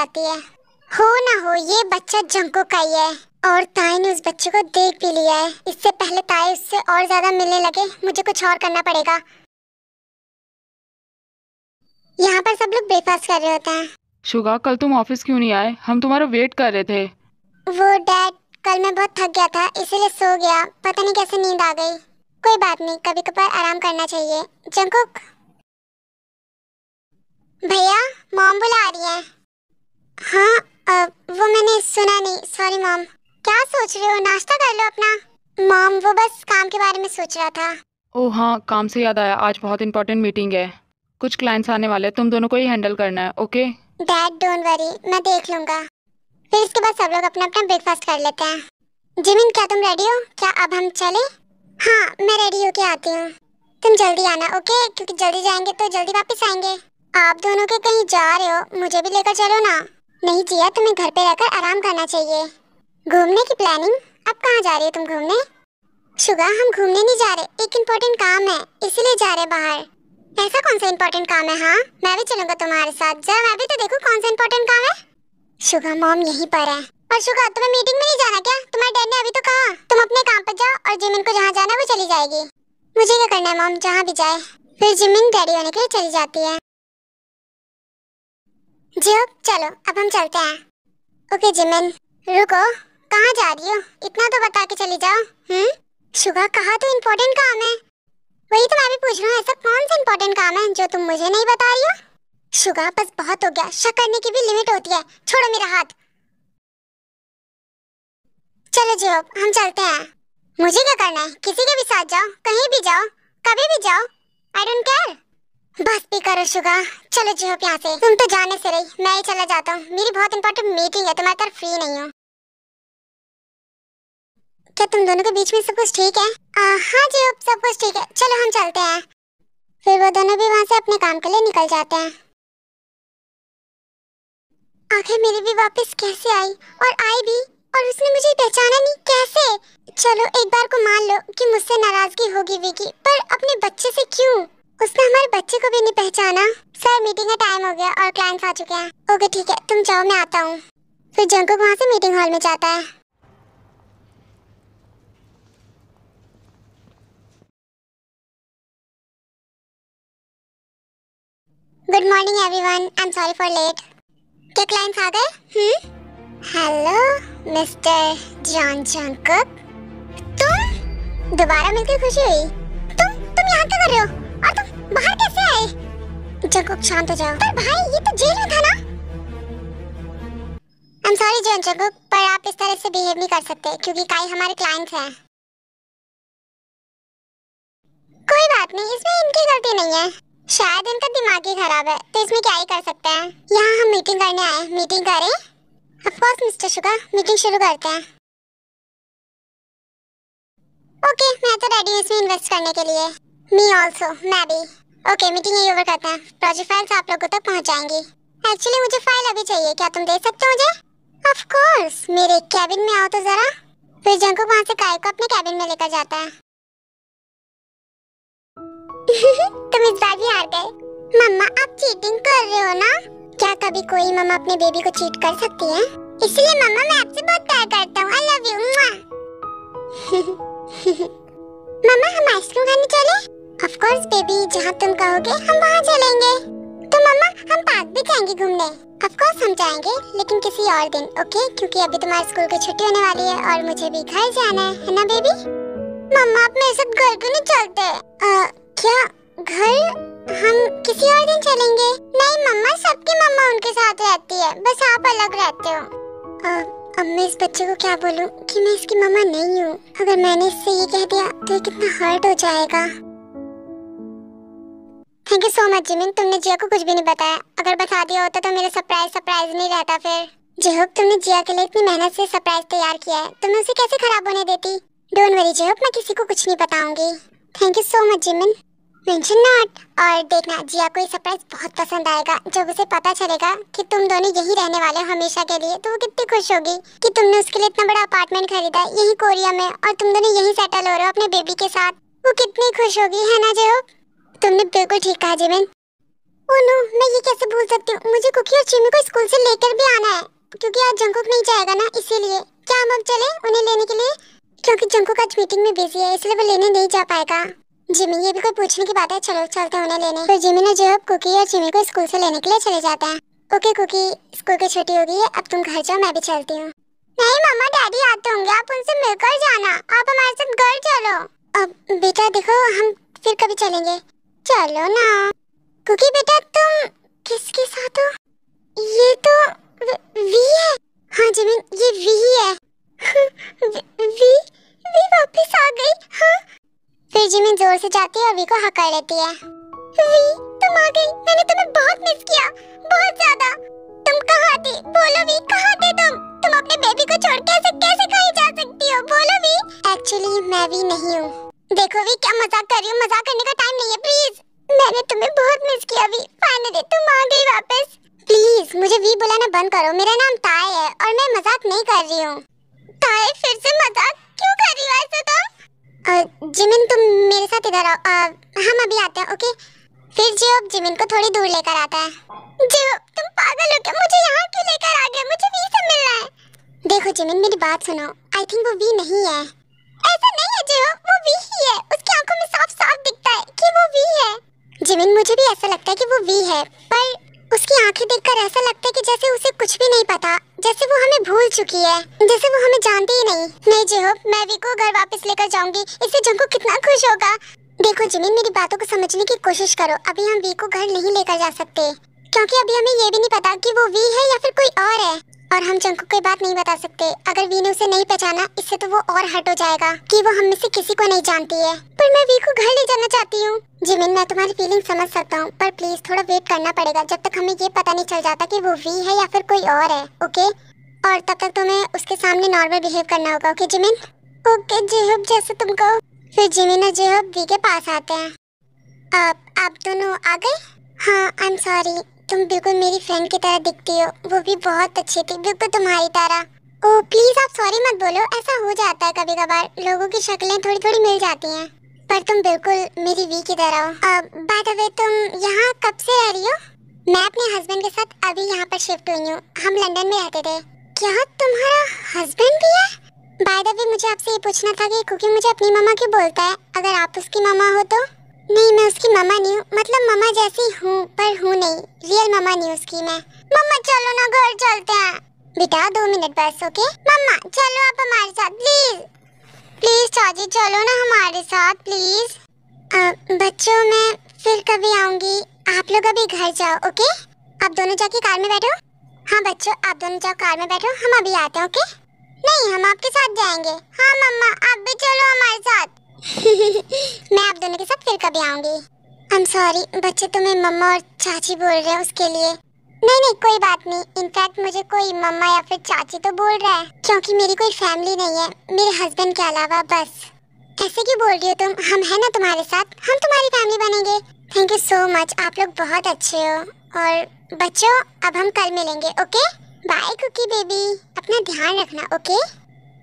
जाती है। हो ना हो ये बच्चा जंको का ही है। और ताई ने उस बच्चे को देख भी लिया है। इससे पहले ताई उससे और ज़्यादा मिलने लगे। मुझे कुछ और करना पड़ेगा। यहाँ पर सब लोग ब्रेकफास्ट कर रहे होते हैं। शुगा कल तुम ऑफ़िस क्यों नहीं आए? हम तुम्हारा वेट कर रहे थे। वो डैड कल मैं बहुत थक गया था इसीलिए सो गया। पता नहीं कैसे नींद आ गई। कोई बात नहीं कभी कभार आराम करना चाहिए। जंकुक। भैया मॉम बुला रही है। हाँ आ, वो मैंने सुना नहीं सॉरी मॉम क्या सोच रहे हो? नाश्ता कर लो अपना। मॉम वो बस काम के बारे में सोच रहा था। ओह हाँ काम से याद आया। आज बहुत इंपॉर्टेंट मीटिंग है। कुछ क्लाइंट्स आने वाले हैं तुम दोनों को ही हैंडल करना है ओके डैड डोंट वरी मैं देख लूँगा। फिर इसके बाद सब लोग अपना अपना ब्रेकफास्ट कर लेते हैं। जिमिन क्या तुम रेडी हो? क्या अब हम चले? हाँ मैं रेडी होके आती हूँ। तुम जल्दी आना ओके क्योंकि जल्दी जाएँगे तो जल्दी वापस आएँगे। आप दोनों के कहीं जा रहे हो मुझे भी लेकर चलो ना। नहीं जिया, तुम्हें घर पे रहकर आराम करना चाहिए। घूमने की प्लानिंग अब कहाँ जा रही हो तुम घूमने? शुगा, हम घूमने नहीं जा रहे। एक इम्पोर्टेंट काम है, इसीलिए जा रहे बाहर। ऐसा कौन सा इम्पोर्टेंट काम है हाँ? मैं भी चलूँगा तुम्हारे साथ। जरा मैं भी तो देखूँ कौन सा इम्पोर्टेंट काम है। शुगा मॉम यहीं पर है। और शुगा, तुम्हें मीटिंग में नहीं जाना क्या? तुम्हारे डैड ने अभी तो कहा, तुम अपने काम पर जाओ और जिमिन को जहाँ जाना है वो चली जाएगी। मुझे क्या करना है मॉम जहाँ भी जाए। फिर जिमिन डैडी होने के लिए चली जाती है। जियो, चलो, अब हम चलते हैं। ओके, जिमिन, रुको, कहाँ जा रही हो? इतना तो बता के चली जाओ हम्म? शुगा कहा तो इम्पोर्टेंट काम है। वही तो मैं भी पूछ रहा हूँ, ऐसा कौन सा इम्पोर्टेंट काम है जो तुम मुझे नहीं बता रही हो? शुगा बस बहुत हो गया, शक करने की भी लिमिट होती है। छोड़ो मेरा हाथ। चलो जियो, हम चलते हैं। मुझे क्या करना है? किसी के भी साथ जाओ, कहीं भी जाओ, कभी भी जाओ। आई डोंट केयर बस भी करो शुगा। चलो जियो यहाँ से तुम तो जाने से रही। मैं ही चला जाता हूँ। मेरी बहुत इंपॉर्टेंट मीटिंग है। तुम्हारी तरफ़ फ्री नहीं हूँ। क्या तुम दोनों के बीच में सब कुछ ठीक है? आ, हाँ जी अब सब कुछ ठीक है। चलो हम चलते हैं। फिर वो दोनों भी वहाँ से अपने काम के लिए निकल जाते हैं। आखिर मेरी भी वापस कैसे आई? और आई भी? और उसने मुझे पहचाना नहीं कैसे? चलो एक बार को मान लो कि मुझसे नाराज़गी होगी विकी। पर अपने बच्चे से क्यों? उसने हमारे बच्चे को भी नहीं पहचाना। सर मीटिंग का टाइम हो गया और क्लाइंट्स आ चुके हैं। ओके, ठीक है, तुम जाओ, मैं आता हूँ। फिर जंकुक वहाँ से मीटिंग हॉल में जाता है। Good morning everyone I am sorry for late क्या क्लाइंट्स आ गए? हेलो मिस्टर जॉन जंकुक तुम? दोबारा मिलकर खुशी हुई? तुम तुम यहाँ क्या कर रहे हो? और तुम बाहर कैसे आए? जंकुक शांत हो जाओ। पर भाई, ये तो जेल में था ना? I am sorry Jeon Jungkook पर आप इस तरह से बिहेव नहीं कर सकते, क्योंकि काई हमारे क्लाइंट्स हैं। कोई बात नहीं, इसमें इनकी गलती नहीं है। शायद इनका दिमाग ही खराब है तो इसमें क्या ही कर सकते हैं? यहाँ हम मीटिंग करने आए मीटिंग करें? Of course mister Suga meeting शुरू करते हैं। ओके मैं तो रेडी हूँ इसमें इन्वेस्ट करने के लिए। मी आल्सो मैं भी ओके मीटिंग यही ओवर करते हैं। प्रोजेक्ट फाइल्स आप लोगों तक पहुँच जाएँगी। एक्चुअली मुझे फ़ाइल अभी चाहिए। क्या तुम दे सकते हो मुझे? ऑफ़ कोर्स मेरे कैबिन में आओ तो जरा। फिर जंको वहाँ से काय को अपने कैबिन में लेकर जाता है। तुम इस बार भी हार गए। मम्मा, आप चीटिंग कर रहे हो ना? क्या कभी कोई मम्मा अपने बेबी को चीट कर सकती है? इसलिए मम्मा, मैं आपसे बहुत प्यार करता हूँ। आई लव यू मम्मा, हम आइसक्रीम खाने चले। ऑफ़ कोर्स बेबी जहाँ तुम कहोगे हम वहाँ चलेंगे। तो मम्मा हम पार्क भी जाएँगे घूमने। ऑफ़ कोर्स हम जाएँगे लेकिन किसी और दिन ओके क्योंकि अभी तुम्हारे स्कूल की छुट्टी होने वाली है और मुझे भी घर जाना है है ना बेबी मम्मा आप मेरे साथ घर क्यों नहीं चलते? आ, क्या घर? हम किसी और दिन चलेंगे? नहीं मम्मा सबकी मम्मा उनके साथ रहती है। बस आप अलग रहते हो। अब मैं इस बच्चे को क्या बोलूँ कि मैं इसकी मम्मा नहीं हूँ। अगर मैंने इससे ये कह दिया तो ये कितना हर्ट हो जाएगा। Thank you so much Jimin तुमने जिया को कुछ भी नहीं बताया। अगर बता दिया होता तो मेरा सरप्राइज़ सरप्राइज़ नहीं रहता फिर। जेहोब तुमने जिया के लिए इतनी मेहनत से सरप्राइज़ तैयार किया है तो मैं उसे कैसे खराब होने देती? डोंट वरी जेहोब मैं किसी को कुछ नहीं बताऊँगी। Thank you so much Jimin mention not और देखना, जिया को ये सरप्राइज़ बहुत पसंद आएगा। जब उसे पता चलेगा कि तुम दोनों यही रहने वाले हो हमेशा के लिए तो वो कितनी खुश होगी कि तुमने उसके लिए इतना बड़ा अपार्टमेंट खरीदा, यही कोरिया में, और तुम दोनों यही सेटल हो रहे हो अपने बेबी के साथ। वो कितनी खुश होगी, है ना जो तुमने बिल्कुल ठीक कहा जिमिन ओ नो मैं ये कैसे भूल सकती हूँ? मुझे कुकी और चिमी को स्कूल से लेकर भी आना है, क्योंकि आज जंकुक नहीं जाएगा ना, इसीलिए। क्या हम अब चले उन्हें लेने के लिए? क्योंकि जंकुक आज मीटिंग में बिज़ी है, इसलिए वो लेने नहीं जा पाएगा। जिमी, ये भी कोई पूछने की बात है? चलो, चलते हैं उन्हें लेने। तो जिमी ने जो है कुकी और चिमी को स्कूल से लेने के लिए चले जाते हैं। ओके, कुकी, स्कूल की छुट्टी हो गई है अब तुम घर जाओ, मैं भी चलती हूँ। नहीं मम्मा डैडी आते होंगे, आप उनसे मिलकर जाना। आप हमारे साथ घर चलो। अब बेटा, देखो, हम फिर कभी चलेंगे। चलो ना। कुकी बेटा, तुम किसके साथ हो? ये तो वी है। हाँ जिमिन ये वी ही है। वी वी वापस आ गई। हाँ। फिर जिमिन ज़ोर से जाती है और वी को हकार लेती है। वी, तुम आ गई। मैंने तुम्हें बहुत मिस किया। बहुत ज़्यादा। तुम कहाँ थी? बोलो वी, कहाँ थे तुम? तुम अपने बेबी को छोड़ के ऐसे कैसे कहीं जा सकती हो? बोलो वी। एक्चुअली मैं भी नहीं हूँ। देखो वी, क्या मज़ाक कर रही हूँ। मज़ाक करने का टाइम नहीं है। मैंने तुम्हें बहुत मिस किया वी फाइनली तुम आ गई वापस। प्लीज़ मुझे वी बुलाना बंद करो। मेरा नाम ताय है और मैं मज़ाक नहीं कर रही हूँ। ताय फिर से मज़ाक क्यों कर रही हो ऐसे तो? जिमिन, तुम मेरे साथ इधर आओ। हम अभी आते हैं, ओके? फिर जो जिमिन को थोड़ी दूर लेकर आता है। जो तुम पागल हो क्या? मुझे यहाँ क्यों लेकर आ गए? मुझे वी से मिलना है। देखो, जिमिन, मेरी बात सुनो। आई थिंक वो वी नहीं है। जिमिन मुझे भी ऐसा लगता है कि वो वी है, पर उसकी आँखें देखकर ऐसा लगता है कि जैसे उसे कुछ भी नहीं पता, जैसे वो हमें भूल चुकी है, जैसे वो हमें जानती ही नहीं। नहीं जेहो मैं वी को घर वापस लेकर जाऊँगी, इससे जंको कितना खुश होगा। देखो जिमिन मेरी बातों को समझने की कोशिश करो, अभी हम वी को घर नहीं लेकर जा सकते, क्योंकि अभी हमें ये भी नहीं पता कि वो वी है या फिर कोई और है। और हम चंकू कोई बात नहीं बता सकते। अगर वी ने उसे नहीं पहचाना, इससे तो वो और हट हो जाएगा कि वो हम में से किसी को नहीं जानती है। पर मैं वी को घर ले जाना चाहती हूँ। जिमिन मैं तुम्हारी फीलिंग समझ सकता हूँ, पर प्लीज़ थोड़ा वेट करना पड़ेगा। जब तक हमें ये पता नहीं चल जाता कि वो वी है या फिर कोई और है ओके और तब तक तुम्हें उसके सामने नॉर्मल बिहेव करना होगा ओके जिमिन ओके जेहब, जैसे तुम कहो। फिर जिमिन और जेहब वी के पास आते हैं। अब, आप दोनों आ गए? हाँ आई एम सॉरी तुम बिल्कुल मेरी फ्रेंड की तरह दिखती हो। वो भी बहुत अच्छी थी। बिल्कुल तुम्हारी तरह। ओ प्लीज़ आप सॉरी मत बोलो। ऐसा हो जाता है कभी कभार लोगों की शक्लें थोड़ी थोड़ी मिल जाती हैं। पर तुम बिल्कुल मेरी वी की तरह हो। बाय द वे तुम यहाँ कब से रह रही हो? मैं अपने हस्बैंड के साथ अभी यहाँ पर शिफ्ट हुई हूँ। हम लंदन में रहते थे। क्या तुम्हारा हस्बैंड भी है? बाय द वे मुझे आपसे ये पूछना था कि क्योंकि मुझे अपनी मामा क्यों बोलता है? अगर आप उसकी मामा हो तो? नहीं, मैं उसकी मम्मा नहीं हूँ। मतलब मम्मा जैसी हूँ, पर हूँ नहीं। रियल मम्मा नहीं उसकी मैं। मम्मा चलो ना घर चलते हैं। बेटा दो मिनट बस ओके मम्मा चलो आप हमारे साथ प्लीज़ प्लीज़ चाची, चलो ना हमारे साथ प्लीज़ बच्चों, मैं फिर कभी आऊँगी। आप लोग अभी घर जाओ ओके आप दोनों जाके कार में बैठो। हाँ बच्चों, आप दोनों जाओ कार में बैठो। हम अभी आते हैं ओके नहीं, हम आपके साथ जाएँगे। हाँ मम्मा आप भी चलो हमारे साथ। मैं आप दोनों के साथ फिर कभी आऊँगी। आई एम सॉरी बच्चे तुम्हें मम्मा और चाची बोल रहे हैं उसके लिए। नहीं नहीं, कोई बात नहीं। इनफैक्ट मुझे कोई मम्मा या फिर चाची तो बोल रहा है। क्योंकि मेरी कोई फैमिली नहीं है, मेरे हस्बैंड के अलावा, बस। ऐसे क्यों बोल रही हो तुम? हम है ना तुम्हारे साथ। हम तुम्हारी फैमिली बनेंगे। थैंक यू सो मच आप लोग बहुत अच्छे हो। और बच्चों, अब हम कल मिलेंगे ओके बाय कुकी बेबी अपना ध्यान रखना ओके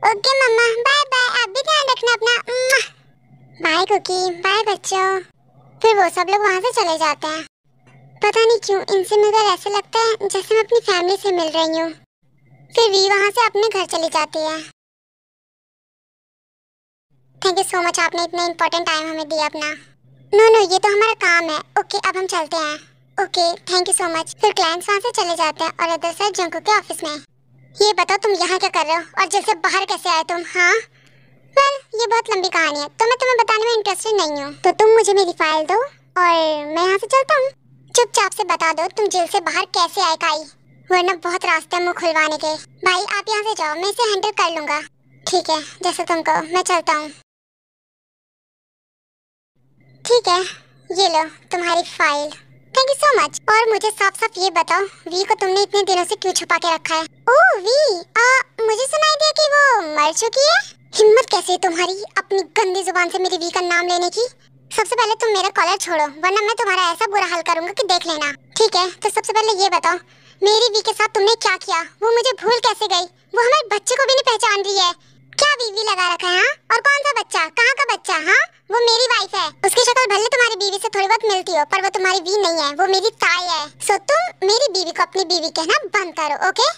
ओके मम्मा। बाय बाय आप भी ध्यान रखना अपना। बाय कुकी बाय बच्चों। फिर वो सब लोग वहाँ से चले जाते हैं। पता नहीं क्यों, इनसे मिलकर ऐसे लगता है जैसे मैं अपनी फैमिली से मिल रही हूँ। फिर वी वहाँ से अपने घर चली जाती है। थैंक यू सो मच आपने इतना इम्पोर्टेंट टाइम हमें दिया अपना। नो नो ये तो हमारा काम है। ओके अब हम चलते हैं। Okay thank you so much फिर क्लाइंट्स वहाँ से चले जाते हैं और अदर साइड जंकू के ऑफ़िस में। ये बताओ तुम यहाँ क्या कर रहे हो? और जैसे बाहर कैसे आए तुम? हाँ? वेल ये बहुत लंबी कहानी है तो मैं तुम्हें बताने में इंटरेस्टेड नहीं हूँ। तो तुम मुझे मेरी फ़ाइल दो और मैं यहाँ से चलता हूँ। चुपचाप से बता दो तुम जेल से बाहर कैसे आए काई वरना बहुत रास्ते मुँह खुलवाने के। भाई आप यहाँ से जाओ मैं इसे हैंडल कर लूँगा। ठीक है जैसे तुम कहो मैं चलता हूँ। ठीक है ये लो तुम्हारी file thank you so much और मुझे साफ़ साफ़ ये बताओ वी को तुमने इतने दिनों से क्यों छुपा के रखा है? ओह वी आ, मुझे सुनाई दिया कि वो मर चुकी है? हिम्मत कैसे है तुम्हारी अपनी गंदी ज़ुबान से मेरी वी का नाम लेने की? सबसे पहले तुम मेरा कॉलर छोड़ो, वरना मैं तुम्हारा ऐसा बुरा हाल करूँगा कि देख लेना। ठीक है तो सबसे पहले ये बताओ, मेरी वी के साथ तुमने क्या किया? वो मुझे भूल कैसे गई? वो हमारे बच्चे को भी नहीं पहचान रही है। क्या बीवी लगा रखा है हाँ? और कौन सा बच्चा? कहाँ का बच्चा हाँ? वो मेरी वाइफ है। उसकी शक्ल भले तुम्हारी बीवी से थोड़ी बहुत मिलती हो, पर वो तुम्हारी बीवी नहीं है, वो मेरी ताई है। सो तुम मेरी बीवी को अपनी बीवी कहना बंद करो ओके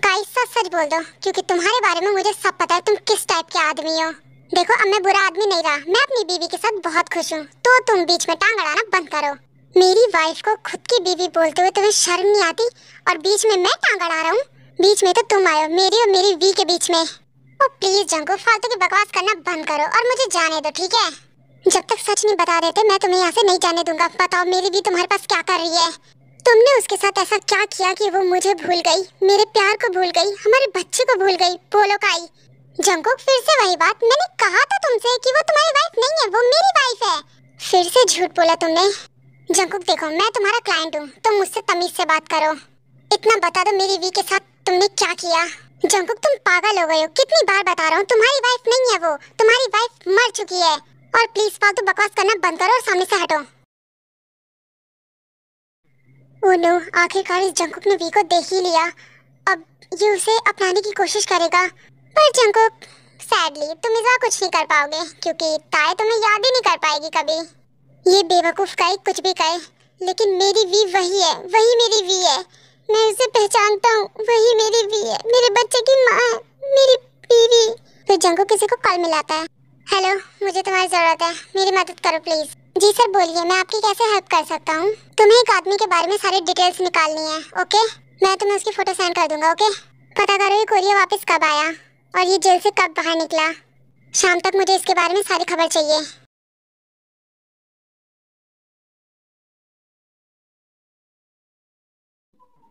गाइस सच बोल दो, क्योंकि तुम्हारे बारे में मुझे सब पता है, तुम किस टाइप के आदमी हो। देखो, अब मैं बुरा आदमी नहीं रहा, मैं अपनी बीवी के साथ बहुत खुश हूँ तो तुम बीच में टांग अड़ाना बंद करो। मेरी वाइफ को खुद की बीवी बोलते हुए तुम्हें शर्म नहीं आती, और बीच में मैं टांग अड़ा रहा हूँ? बीच में तो तुम आयो मेरी और मेरी वी के बीच में। ओ प्लीज़ जंको फालतू की बकवास करना बंद करो, और मुझे जाने दो, ठीक है? जब तक सच नहीं बता देते, मैं तुम्हें यहाँ से नहीं जाने दूँगा। बताओ, मेरी भी तुम्हारे पास क्या कर रही है? तुमने उसके साथ ऐसा क्या किया कि वो मुझे भूल गई? मेरे प्यार को भूल गई, हमारे बच्चे को भूल गई बोलो काई जंकुक फिर से वही बात। मैंने कहा था तुमसे कि वो तुम्हारी वाइफ नहीं है, वो मेरी वाइफ है। फिर से झूठ बोला तुमने। जंकुक देखो, मैं तुम्हारा क्लाइंट हूँ, तुम मुझसे तमीज से बात करो। इतना बता दो मेरी वी के साथ तुमने क्या किया? जंकुक तुम पागल हो गए हो। कितनी बार बता रहा हूँ, तुम्हारी वाइफ नहीं है वो, तुम्हारी वाइफ मर चुकी है। और प्लीज़ फालतू बकवास करना बंद करो और सामने से हटो। ओ नो आखिरकार इस जंकुक ने वी को देख ही लिया। अब ये उसे अपनाने की कोशिश करेगा। पर जंकुक सैडली तुम इसका कुछ नहीं कर पाओगे, क्योंकि ताए तुम्हें याद ही नहीं कर पाएगी कभी। ये बेवकूफ़ का कुछ भी कहे, लेकिन मेरी वी वही है, वही मेरी वी है। मैं उसे पहचानता हूँ, वही मेरी वी है। मेरे बच्चे की माँ है, मेरी बीवी। फिर जंकुक किसी को कल मिलाता है। हेलो मुझे तुम्हारी ज़रूरत है। मेरी मदद करो प्लीज़ जी सर, बोलिए, मैं आपकी कैसे हेल्प कर सकता हूँ? तुम्हें एक आदमी के बारे में सारी डिटेल्स निकालनी है ओके मैं तुम्हें उसकी फ़ोटो सेंड कर दूँगा ओके पता करो ये कोरियर वापस कब आया और ये जेल से कब बाहर निकला। शाम तक मुझे इसके बारे में सारी खबर चाहिए।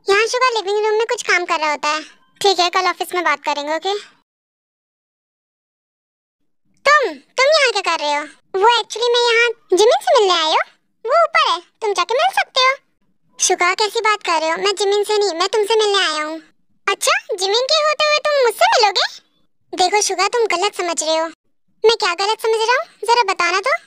यहाँ शुगर लिविंग रूम में कुछ काम कर रहा होता है। ठीक है, कल ऑफ़िस में बात करेंगे ओके तुम तुम यहाँ क्या कर रहे हो? वो एक्चुअली मैं यहाँ जिमिन से मिलने आई हूँ। वो ऊपर है। तुम जाके मिल सकते हो। शुगा कैसी बात कर रहे हो? मैं जिमिन से नहीं, मैं तुमसे मिलने आया हूँ। अच्छा जिमिन के होते हुए तुम मुझसे मिलोगे? देखो शुगा तुम गलत समझ रहे हो। मैं क्या गलत समझ रहा हूँ? जरा बताना तो।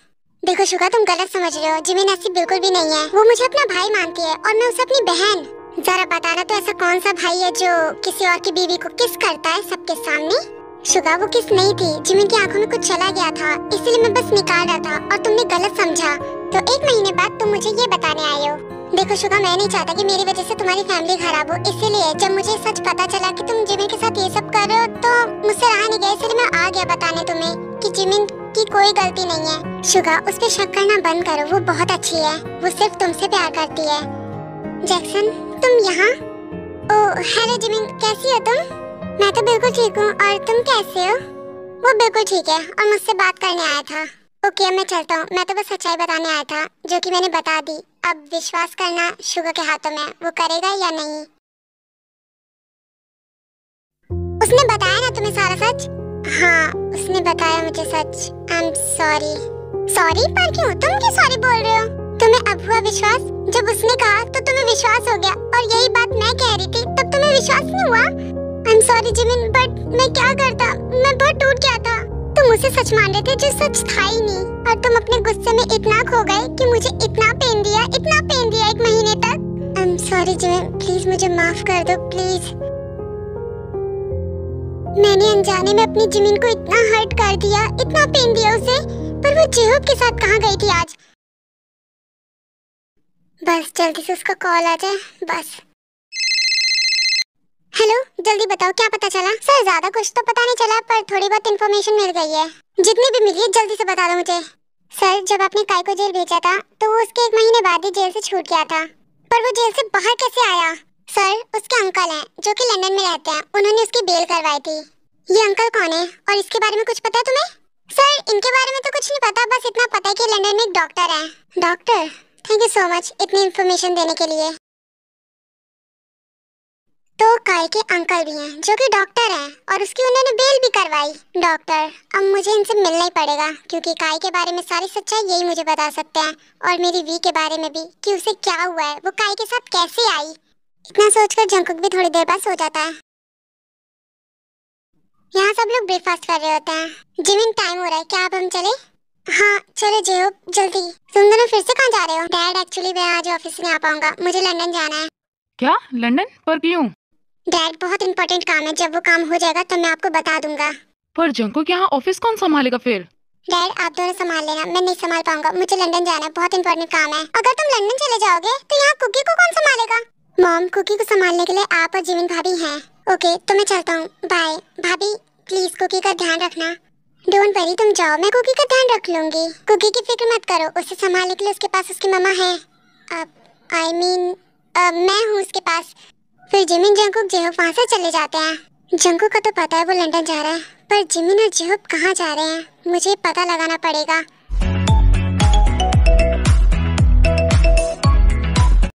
देखो शुगा तुम गलत समझ रहे हो। जिमिन ऐसी बिल्कुल भी नहीं है। वो मुझे अपना भाई मानती है और मैं उसे अपनी बहन। जरा बताना तो ऐसा कौन सा भाई है जो किसी और की बीवी को किस करता है सबके सामने? शुगा वो किस नहीं थी जिमिन की आँखों में कुछ चला गया था, इसलिए मैं बस निकाल रहा था और तुमने गलत समझा। तो एक महीने बाद तुम मुझे ये बताने आए हो। देखो शुगा, मैं नहीं चाहता कि मेरी वजह से तुम्हारी फैमिली खराब हो, इसीलिए जब मुझे सच पता चला कि तुम जिमिन के साथ ये सब कर रहे हो तो मुझसे रहा नहीं गया इसलिए मैं आ गया बताने तुम्हें कि जिमिन की कोई गलती नहीं है। शुगा उस पर शक करना बंद करो, वो बहुत अच्छी है, वो सिर्फ़ तुमसे प्यार करती है। जैक्सन, तुम यहाँ? ओ हेलो जिमिन कैसी हो तुम? मैं तो बिल्कुल ठीक हूँ, और तुम कैसे हो? वो बिल्कुल ठीक है, और मुझसे बात करने आया था। ओके मैं चलता हूँ। मैं तो बस सच्चाई बताने आया था, जो कि मैंने बता दी। अब विश्वास करना शुगर के हाथों में, वो करेगा या नहीं? उसने बताया ना तुम्हें सारा सच? हाँ उसने बताया मुझे सच। आई एम सॉरी सॉरी पर क्यों? तुम क्यों सॉरी बोल रहे हो? तुम्हें अब हुआ विश्वास? जब उसने कहा तो तुम्हें विश्वास हो गया। और यही बात मैं कह रही थी, तब तुम्हें विश्वास नहीं हुआ? एम सॉरी जिमिन बट मैं क्या करता? मैं बहुत टूट गया था। तुम उसे सच मान रहे थे जो सच था ही नहीं। और तुम अपने गुस्से में इतना खो गए कि मुझे इतना पेन दिया, इतना पेन दिया एक महीने तक। एम सॉरी जिमिन प्लीज़ मुझे माफ़ कर दो प्लीज़ मैंने अनजाने में अपनी जिमिन को इतना हर्ट कर दिया, इतना पेन दिया उसे, पर वो जेहूब के साथ कहाँ गई थी आज? बस, जल्दी से उसका कॉल आ जाए, बस। हेलो जल्दी बताओ, क्या पता चला? सर, ज़्यादा कुछ तो पता नहीं चला, पर थोड़ी बहुत इन्फॉर्मेशन मिल गई है। जितनी भी मिली है, जल्दी से बता दो मुझे। सर, जब आपने काय को जेल भेजा था तो वो उसके एक महीने बाद ही जेल से छूट गया था। पर वो जेल से बाहर कैसे आया? सर, उसके अंकल हैं, जो कि लंदन में रहते हैं। उन्होंने उसकी बेल करवाई थी। ये अंकल कौन है? और इसके बारे में कुछ पता है तुम्हें? सर, इनके बारे में तो कुछ नहीं पता, बस इतना पता है कि लंदन में एक डॉक्टर है। Doctor? Thank you so much इतनी इन्फॉर्मेशन देने के लिए। तो काय के अंकल भी हैं, जो कि डॉक्टर हैं, और उसकी उन्होंने बेल भी करवाई। डॉक्टर, अब मुझे इनसे मिलना ही पड़ेगा, क्योंकि काय के बारे में सारी सच्चाई यही मुझे बता सकते हैं, और मेरी वी के बारे में भी, कि उसे क्या हुआ है, वो काय के साथ कैसे आई। इतना सोचकर जंकुक भी थोड़ी देर बाद सो जाता है। यहाँ सब लोग ब्रेकफास्ट कर रहे होते हैं। जिमिन टाइम हो रहा है, क्या अब हम चले? हाँ चलो जेहो जल्दी। तुम दोनों फिर से कहाँ जा रहे हो? डैड एक्चुअली मैं आज ऑफ़िस में आ पाऊँगा, मुझे लंदन जाना है। क्या? लंदन पर क्यों? डैड बहुत इंपॉर्टेंट काम है। जब वो काम हो जाएगा तो मैं आपको बता दूँगा। पर जंको के यहाँ ऑफ़िस कौन संभालेगा फिर? डैड आप दोनों संभाल लेना। मैं नहीं संभाल पाऊँगा। मुझे लंदन जाना है। बहुत इंपॉर्टेंट काम है। अगर तुम लंदन चले जाओगे तो यहाँ कुकी को कौन संभालेगा? मॉम कुकी को संभालने के लिए आप और जिमिन भाभी हैं। ओके तो मैं चलता हूँ। बाय भाभी प्लीज़ कुकी का ध्यान रखना। डोंट वरी तुम जाओ। मैं कुकी का ध्यान रख लूँगी। कुकी की फ़िक्र मत करो। उसे संभालने के लिए उसके पास उसकी मम्मा है। आई मीन मैं हूँ उसके पास। फिर जिमिन जंकुक जेहब वहाँ से चले जाते हैं। जंकू का तो पता है वो लंदन जा रहा है, पर जिमिन और जेहब कहाँ जा रहे हैं, मुझे पता लगाना पड़ेगा।